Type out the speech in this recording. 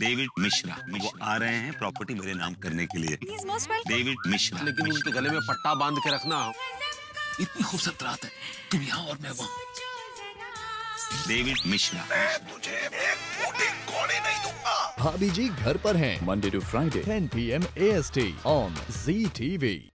David Mishra. वो आ रहे हैं प्रॉपर्टी मेरे नाम करने के लिए। डेविड मिश्रा। लेकिन उनके गले में पट्टा बाँध के रखना इतनी खूबसूरत रात है। तुम यहाँ और मैं वहाँ। डेविड मिश्रा। तुझे एक मोटी कौड़ी नहीं दूँगा। भाभी जी घर पर हैं। Monday to Friday 10 PM AST on Zee TV